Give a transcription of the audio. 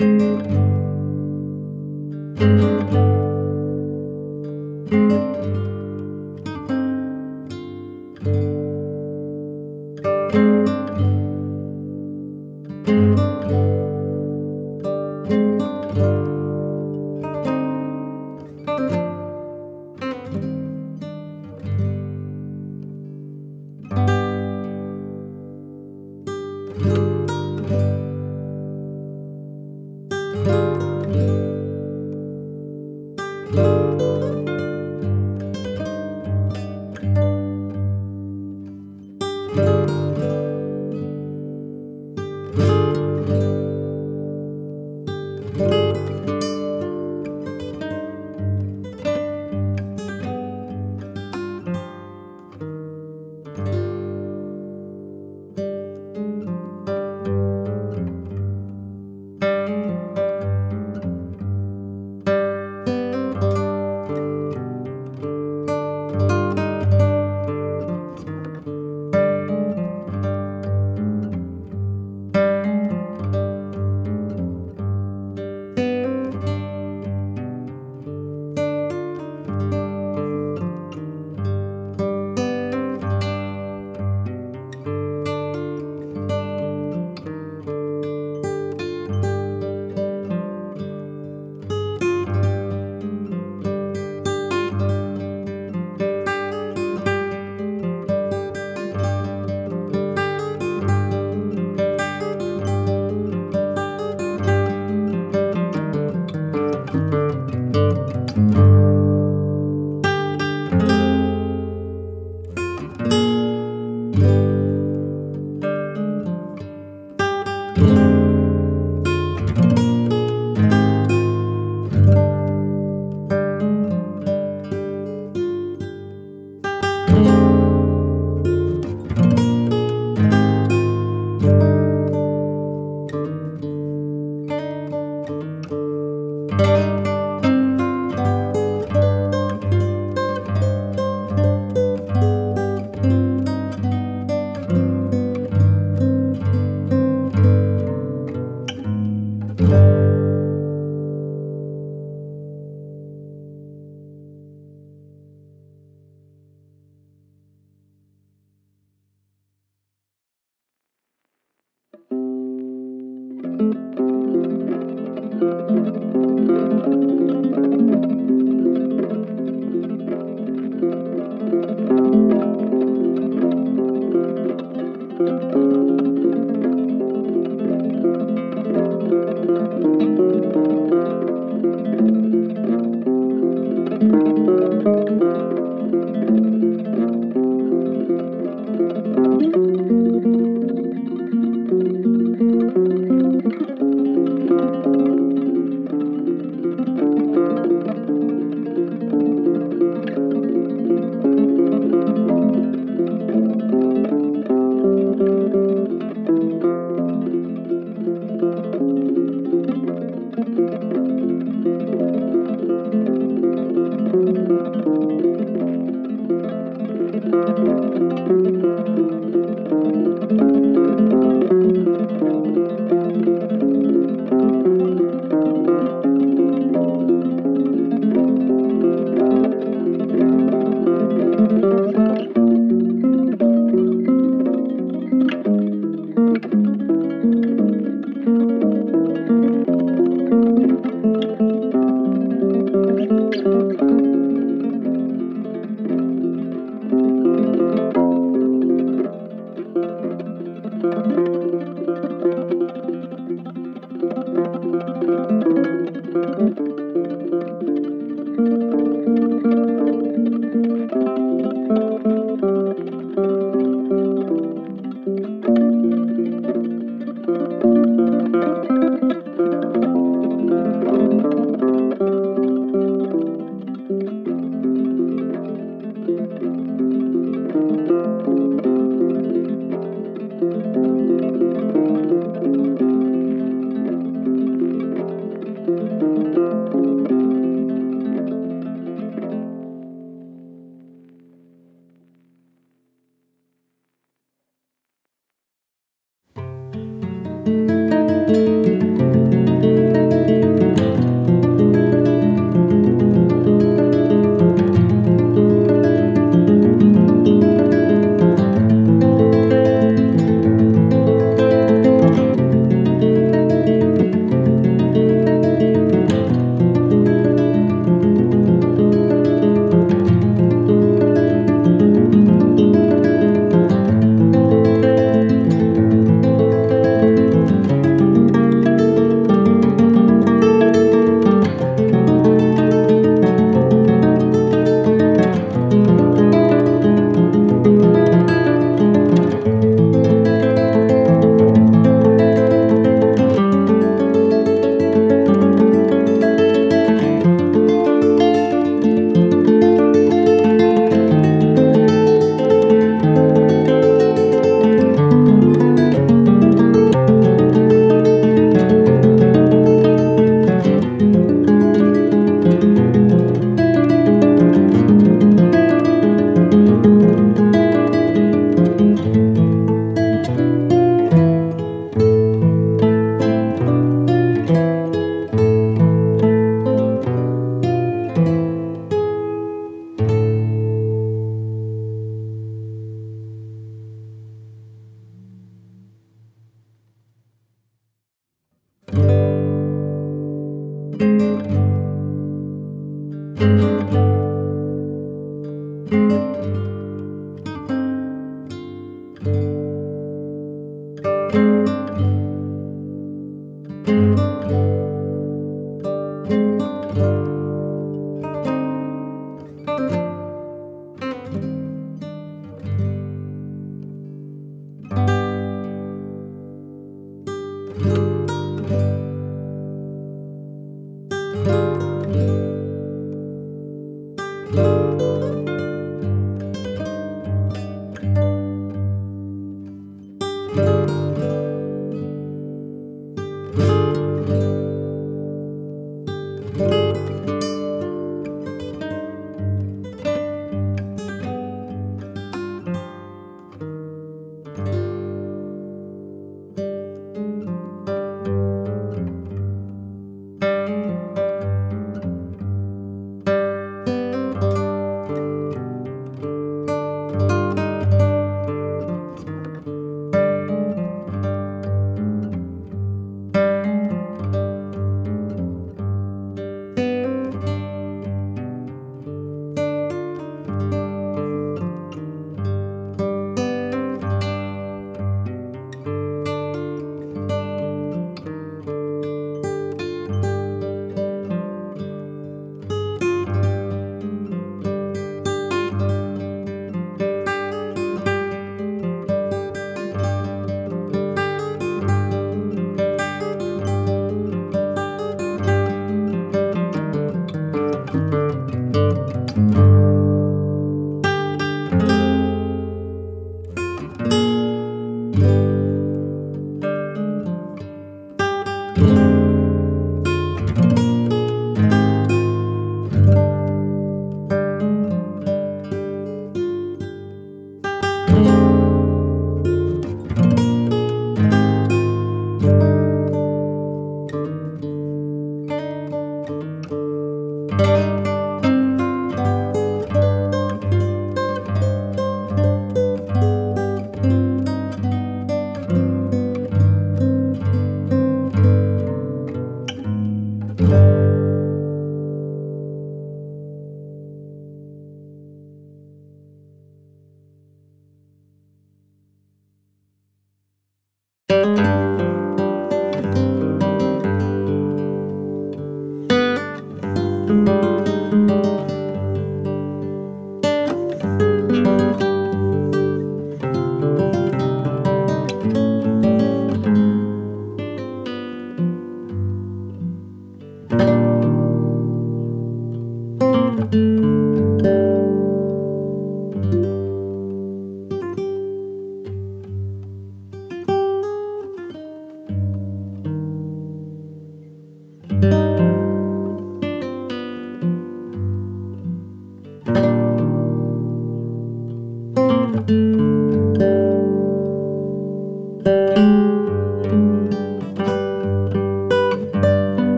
Música